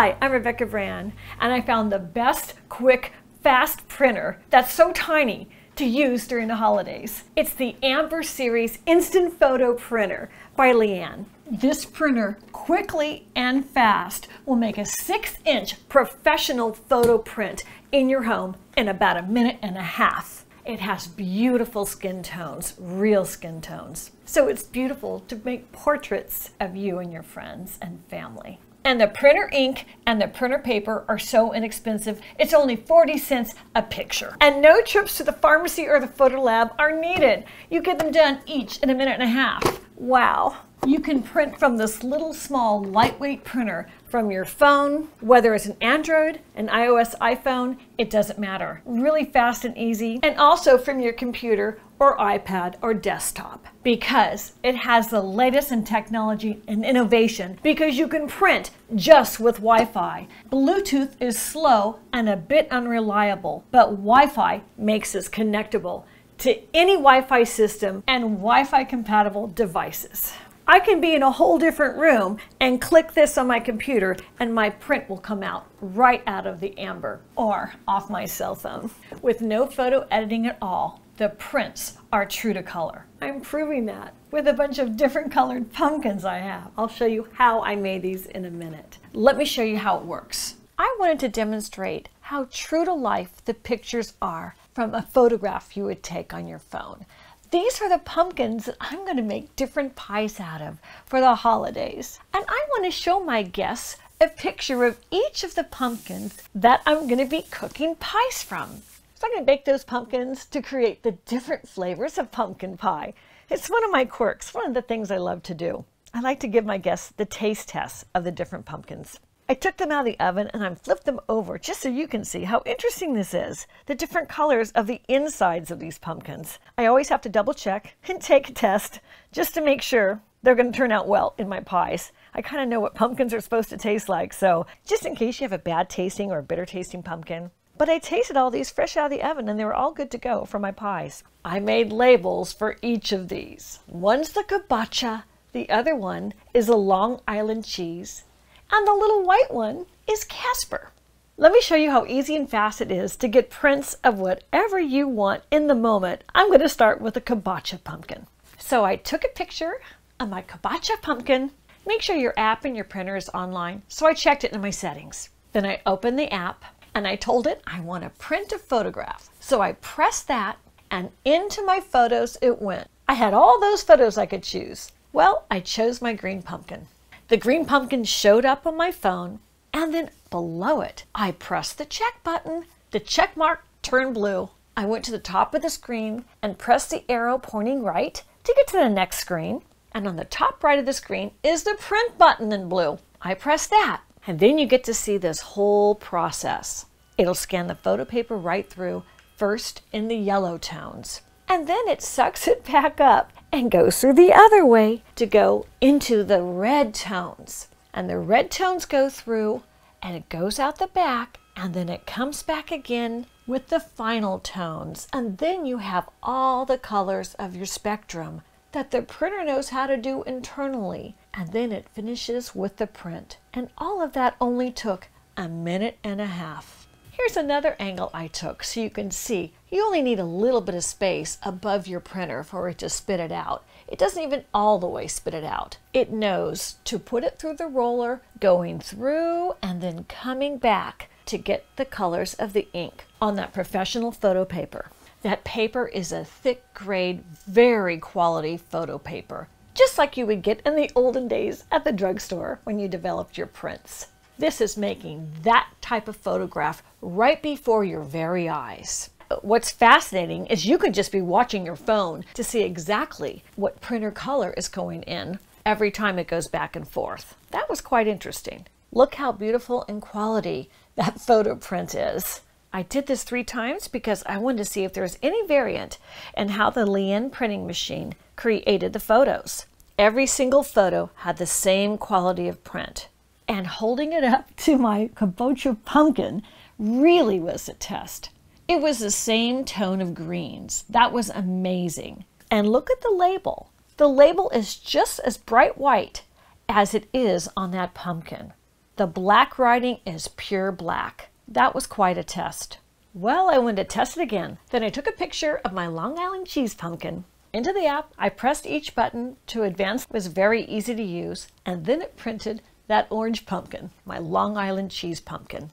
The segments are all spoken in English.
Hi, I'm Rebecca Brand, and I found the best, quick, fast printer that's so tiny to use during the holidays. It's the Amber Series Instant Photo Printer by Liene. This printer quickly and fast will make a six inch professional photo print in your home in about a minute and a half. It has beautiful skin tones, real skin tones. So it's beautiful to make portraits of you and your friends and family. And the printer ink and the printer paper are so inexpensive, it's only 40 cents a picture. And no trips to the pharmacy or the photo lab are needed. You get them done each in a minute and a half. Wow. You can print from this little small lightweight printer from your phone, whether it's an Android, an iOS iPhone, it doesn't matter. Really fast and easy. And also from your computer or iPad or desktop because it has the latest in technology and innovation because you can print just with Wi-Fi. Bluetooth is slow and a bit unreliable, but Wi-Fi makes us connectable to any Wi-Fi system and Wi-Fi compatible devices. I can be in a whole different room and click this on my computer and my print will come out right out of the Amber or off my cell phone with no photo editing at all. The prints are true to color. I'm proving that with a bunch of different colored pumpkins I have. I'll show you how I made these in a minute. Let me show you how it works. I wanted to demonstrate how true to life the pictures are from a photograph you would take on your phone. These are the pumpkins that I'm going to make different pies out of for the holidays. And I want to show my guests a picture of each of the pumpkins that I'm going to be cooking pies from. So I'm going to bake those pumpkins to create the different flavors of pumpkin pie. It's one of my quirks, one of the things I love to do. I like to give my guests the taste tests of the different pumpkins. I took them out of the oven and I flipped them over just so you can see how interesting this is. The different colors of the insides of these pumpkins. I always have to double check and take a test just to make sure they're going to turn out well in my pies. I kind of know what pumpkins are supposed to taste like, so just in case you have a bad tasting or a bitter tasting pumpkin. But I tasted all these fresh out of the oven and they were all good to go for my pies. I made labels for each of these. One's the kabocha, the other one is a Long Island cheese, and the little white one is Casper. Let me show you how easy and fast it is to get prints of whatever you want in the moment. I'm going to start with a kabocha pumpkin. So I took a picture of my kabocha pumpkin. Make sure your app and your printer is online. So I checked it in my settings. Then I opened the app and I told it I want to print a photograph. So I pressed that and into my photos it went. I had all those photos I could choose. Well, I chose my green pumpkin. The green pumpkin showed up on my phone, and then below it, I pressed the check button. The check mark turned blue. I went to the top of the screen and pressed the arrow pointing right to get to the next screen. And on the top right of the screen is the print button in blue. I pressed that, and then you get to see this whole process. It'll scan the photo paper right through, first in the yellow tones, and then it sucks it back up and goes through the other way to go into the red tones. And the red tones go through and it goes out the back and then it comes back again with the final tones. And then you have all the colors of your spectrum that the printer knows how to do internally. And then it finishes with the print. And all of that only took a minute and a half. Here's another angle I took so you can see you only need a little bit of space above your printer for it to spit it out. It doesn't even all the way spit it out. It knows to put it through the roller, going through and then coming back to get the colors of the ink on that professional photo paper. That paper is a thick grade, very quality photo paper, just like you would get in the olden days at the drugstore when you developed your prints. This is making that type of photograph right before your very eyes. What's fascinating is you could just be watching your phone to see exactly what printer color is going in every time it goes back and forth. That was quite interesting. Look how beautiful in quality that photo print is. I did this three times because I wanted to see if there was any variant in how the Liene printing machine created the photos. Every single photo had the same quality of print and holding it up to my kabocha pumpkin really was a test. It was the same tone of greens. That was amazing. And look at the label. The label is just as bright white as it is on that pumpkin. The black writing is pure black. That was quite a test. Well, I went to test it again. Then I took a picture of my Long Island cheese pumpkin. Into the app, I pressed each button to advance. It was very easy to use, and then it printed that orange pumpkin, my Long Island cheese pumpkin.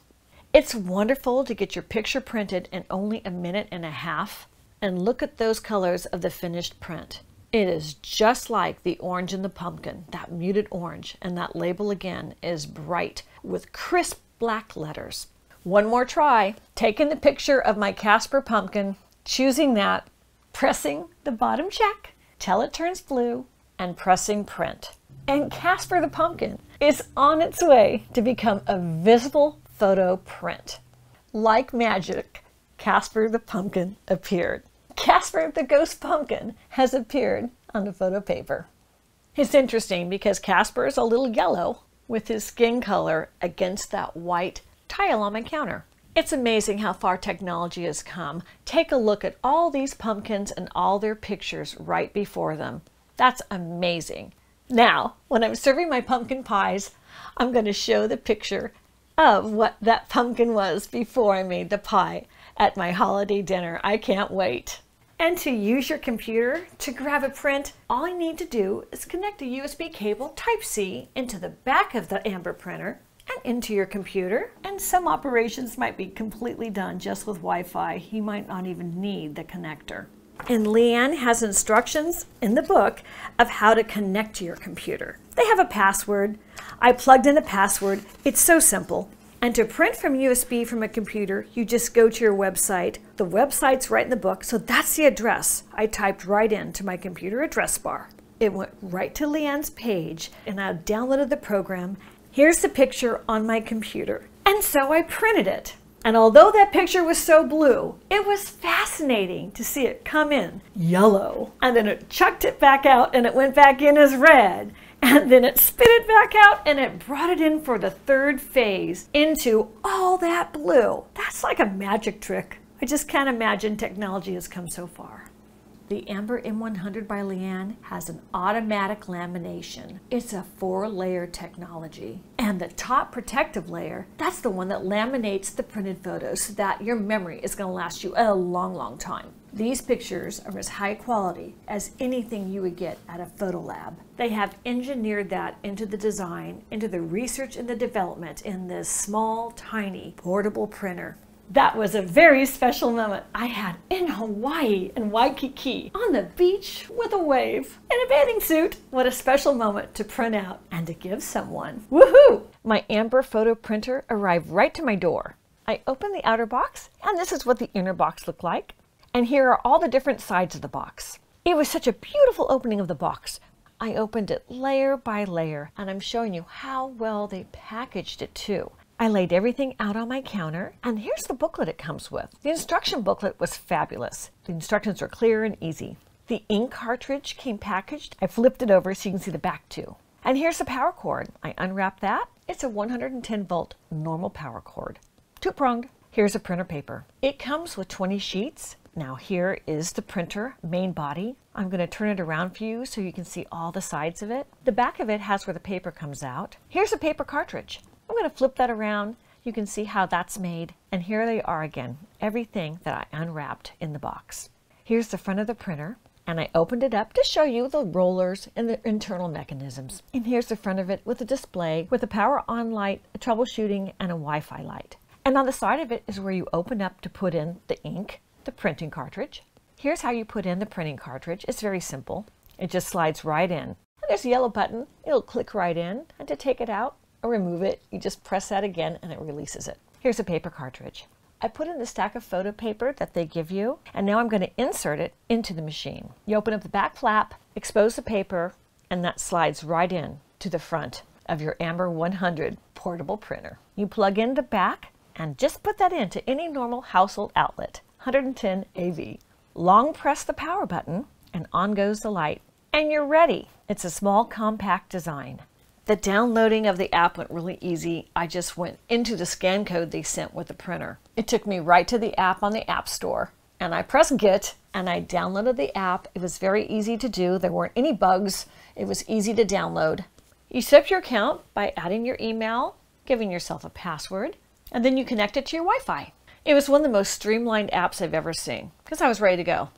It's wonderful to get your picture printed in only a minute and a half. And look at those colors of the finished print. It is just like the orange in the pumpkin, that muted orange, and that label again is bright with crisp black letters. One more try. Taking the picture of my Casper pumpkin, choosing that, pressing the bottom check till it turns blue, and pressing print. And Casper the pumpkin is on its way to become a visible photo print. Like magic, Casper the pumpkin appeared. Casper the ghost pumpkin has appeared on the photo paper. It's interesting because Casper is a little yellow with his skin color against that white tile on my counter. It's amazing how far technology has come. Take a look at all these pumpkins and all their pictures right before them. That's amazing. Now, when I'm serving my pumpkin pies, I'm going to show the picture of what that pumpkin was before I made the pie at my holiday dinner. I can't wait. And to use your computer to grab a print, all you need to do is connect a USB cable Type-C into the back of the Amber printer and into your computer. And some operations might be completely done just with Wi-Fi. You might not even need the connector. And Liene has instructions in the book of how to connect to your computer. They have a password. I plugged in a password. It's so simple. And to print from USB from a computer, you just go to your website. The website's right in the book, so that's the address I typed right into my computer address bar. It went right to Liene's page, and I downloaded the program Here's the picture on my computer. And so I printed it. And although that picture was so blue, it was fascinating to see it come in yellow. And then it chucked it back out and it went back in as red. And then it spit it back out and it brought it in for the third phase into all that blue. That's like a magic trick. I just can't imagine technology has come so far. The Amber M100 by Liene has an automatic lamination. It's a four layer technology. And the top protective layer, that's the one that laminates the printed photos so that your memory is gonna last you a long, long time. These pictures are as high quality as anything you would get at a photo lab. They have engineered that into the design, into the research and the development in this small, tiny, portable printer. That was a very special moment I had in Hawaii in Waikiki on the beach with a wave in a bathing suit. What a special moment to print out and to give someone. Woohoo! My Amber photo printer arrived right to my door. I opened the outer box and this is what the inner box looked like. And here are all the different sides of the box. It was such a beautiful opening of the box. I opened it layer by layer and I'm showing you how well they packaged it too. I laid everything out on my counter, and here's the booklet it comes with. The instruction booklet was fabulous. The instructions are clear and easy. The ink cartridge came packaged. I flipped it over so you can see the back too. And here's the power cord. I unwrapped that. It's a 110 volt normal power cord. Two pronged. Here's a printer paper. It comes with 20 sheets. Now here is the printer main body. I'm going to turn it around for you so you can see all the sides of it. The back of it has where the paper comes out. Here's a paper cartridge. I'm going to flip that around. You can see how that's made. And here they are again, everything that I unwrapped in the box. Here's the front of the printer. And I opened it up to show you the rollers and the internal mechanisms. And here's the front of it with a display with a power on light, a troubleshooting, and a Wi-Fi light. And on the side of it is where you open up to put in the ink, the printing cartridge. Here's how you put in the printing cartridge. It's very simple. It just slides right in. And there's a yellow button. It'll click right in. And to take it out, or remove it, you just press that again and it releases it. Here's a paper cartridge. I put in the stack of photo paper that they give you, and now I'm going to insert it into the machine. You open up the back flap, expose the paper, and that slides right in to the front of your Amber 100 portable printer. You plug in the back and just put that into any normal household outlet, 110 AV. Long press the power button and on goes the light, and you're ready. It's a small compact design. The downloading of the app went really easy. I just went into the scan code they sent with the printer. It took me right to the app on the App Store and I pressed Get and I downloaded the app. It was very easy to do. There weren't any bugs. It was easy to download. You set up your account by adding your email giving yourself a password, and then you connect it to your Wi-Fi. It was one of the most streamlined apps I've ever seen because I was ready to go.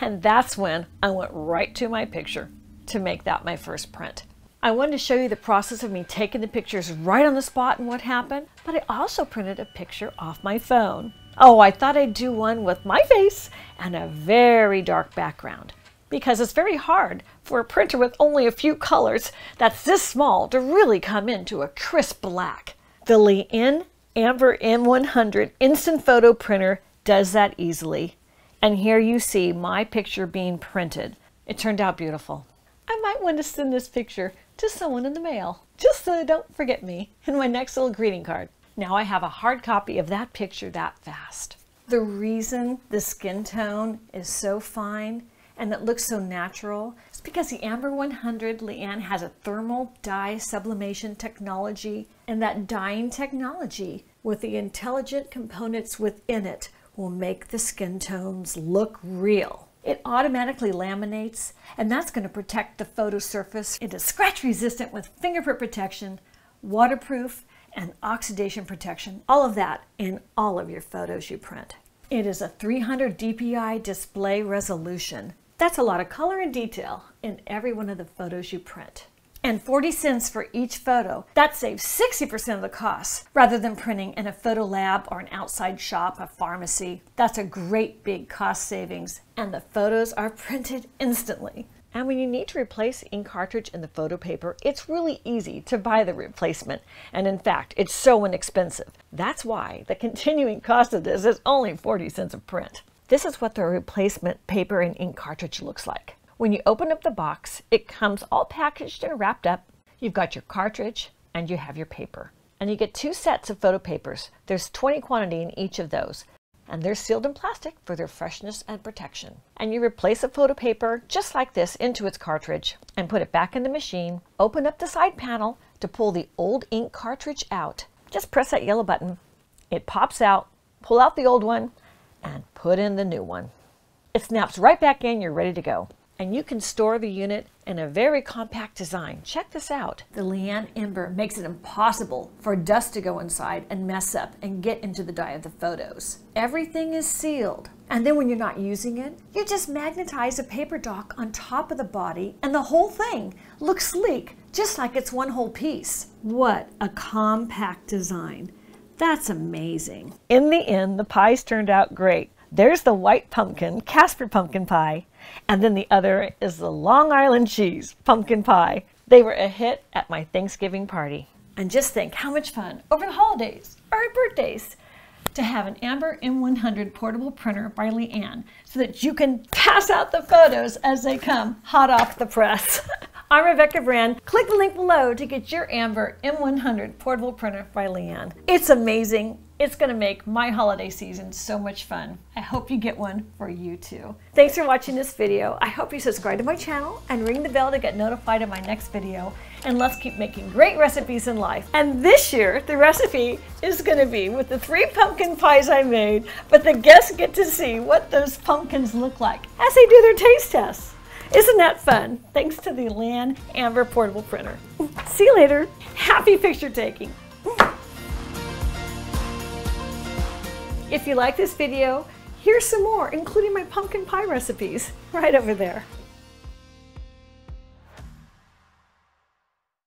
And that's when I went right to my picture to make that my first print. I wanted to show you the process of me taking the pictures right on the spot and what happened, but I also printed a picture off my phone. Oh, I thought I'd do one with my face and a very dark background because it's very hard for a printer with only a few colors that's this small to really come into a crisp black. The Liene Amber M100 Instant Photo Printer does that easily. And here you see my picture being printed. It turned out beautiful. I might want to send this picture to someone in the mail, just so they don't forget me in my next little greeting card. Now I have a hard copy of that picture that fast. The reason the skin tone is so fine and it looks so natural is because the Amber 100 Liene has a thermal dye sublimation technology and that dyeing technology with the intelligent components within it will make the skin tones look real. It automatically laminates, and that's going to protect the photo surface. It is scratch resistant with fingerprint protection, waterproof, and oxidation protection. All of that in all of your photos you print. It is a 300 dpi display resolution. That's a lot of color and detail in every one of the photos you print and 40 cents for each photo. That saves 60% of the cost rather than printing in a photo lab or an outside shop, a pharmacy. That's a great big cost savings and the photos are printed instantly. And when you need to replace ink cartridge in the photo paper, it's really easy to buy the replacement. And in fact, it's so inexpensive. That's why the continuing cost of this is only 40 cents a print. This is what the replacement paper and ink cartridge looks like. When you open up the box, it comes all packaged and wrapped up. You've got your cartridge and you have your paper. And you get two sets of photo papers. There's 20 quantity in each of those. And they're sealed in plastic for their freshness and protection. And you replace a photo paper just like this into its cartridge and put it back in the machine. Open up the side panel to pull the old ink cartridge out. Just press that yellow button. It pops out. Pull out the old one and put in the new one. It snaps right back in. You're ready to go and you can store the unit in a very compact design. Check this out. The Liene Amber makes it impossible for dust to go inside and mess up and get into the dye of the photos. Everything is sealed. And then when you're not using it, you just magnetize a paper dock on top of the body and the whole thing looks sleek, just like it's one whole piece. What a compact design. That's amazing. In the end, the pies turned out great. There's the white pumpkin, Casper pumpkin pie, and then the other is the Long Island cheese pumpkin pie. They were a hit at my Thanksgiving party. And just think how much fun over the holidays or birthdays to have an Amber M100 portable printer by Liene so that you can pass out the photos as they come hot off the press. I'm Rebecca Brand. Click the link below to get your Amber M100 portable printer by Liene. It's amazing. It's going to make my holiday season so much fun. I hope you get one for you too. Thanks for watching this video. I hope you subscribe to my channel and ring the bell to get notified of my next video. And let's keep making great recipes in life. And this year, the recipe is going to be with the three pumpkin pies I made, but the guests get to see what those pumpkins look like as they do their taste tests. Isn't that fun? Thanks to the Liene Amber portable printer. See you later. Happy picture taking. If you like this video, here's some more, including my pumpkin pie recipes, right over there.